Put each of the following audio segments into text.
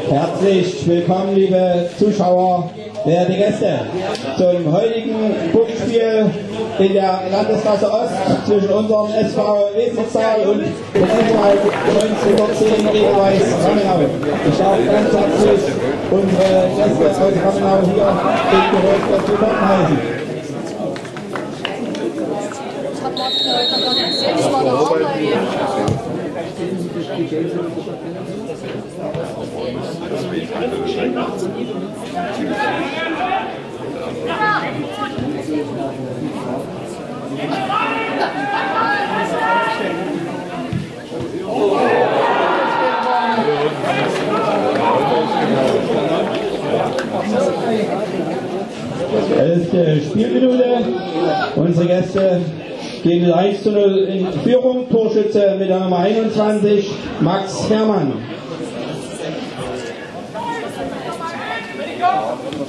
Herzlich willkommen, liebe Zuschauer, werte Gäste, zum heutigen Punktspiel in der Landesklasse Ost zwischen unserem SV Weserzahl und dem Fußball 1910 Edelweiß Ramenau. Ich darf ganz herzlich unsere Gäste aus Ramenau hier im Gerät dazu heißen. Elfte Spielminute. Unsere Gäste gehen mit 1 zu 0 in Führung. Torschütze mit der Nummer 21, Max Herrmann.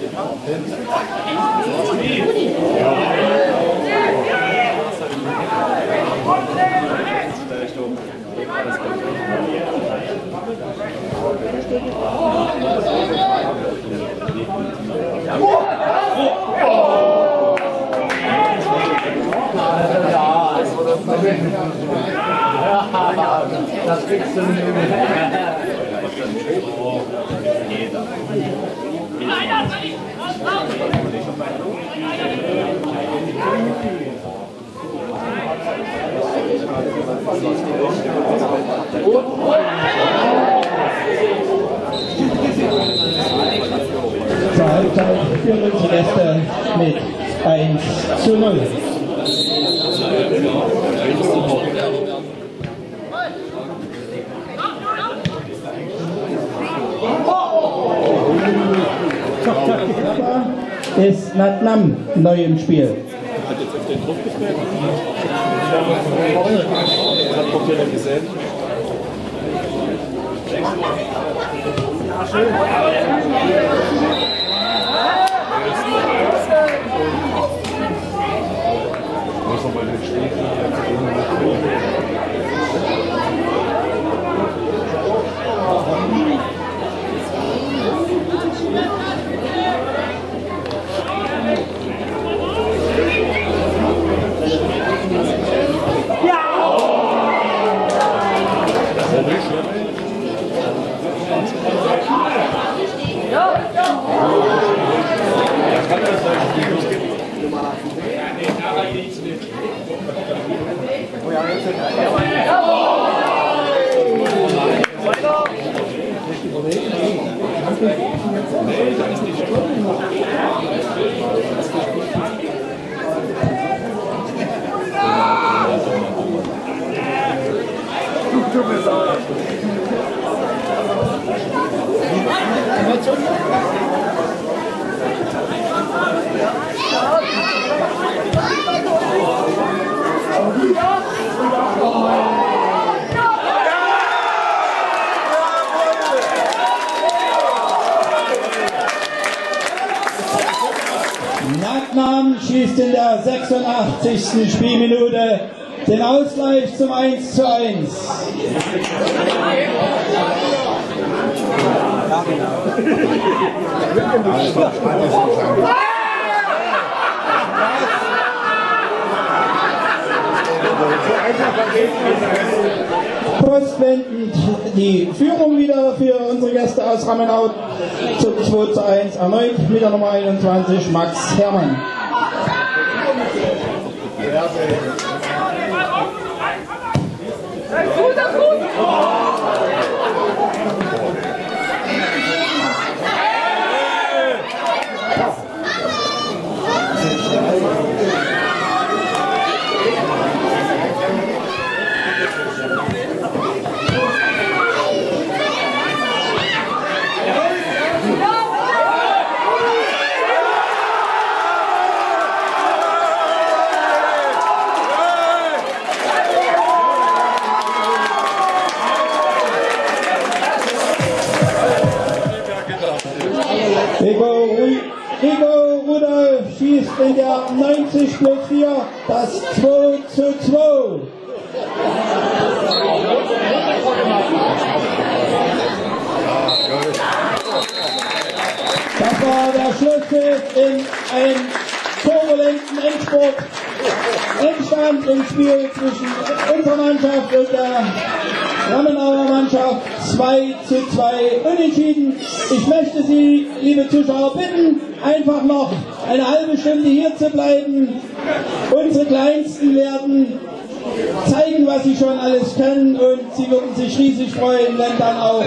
Das kriegst du nicht Zur Halbzeit führen unsere Gäste mit 1 zu 0. ist Natnam neu im Spiel. Hat jetzt auf den Druck gestellt. Hat Bock gesehen. Muss man mal den Steg Nacknam schießt in der 86. Spielminute den Ausgleich zum 1 zu 1. Postwendend die Führung wieder für unsere Gäste aus Ramenau zum 2 zu 1 erneut mit der Nummer 21 Max Herrmann. Rico, Ru- Rico Rudolf schießt in der 90 plus 4 das 2 zu 2. Das war der Schlusspfiff in einem turbulenten Endspurt. Endstand im Spiel zwischen unserer Mannschaft und der Rammenauer Mannschaft 2 zu 2 unentschieden. Ich möchte Sie, liebe Zuschauer, bitten, einfach noch eine halbe Stunde hier zu bleiben. Unsere Kleinsten werden zeigen, was sie schon alles können und sie würden sich riesig freuen, wenn dann auch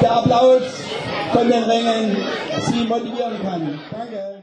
der Applaus von den Rängen sie motivieren kann. Danke.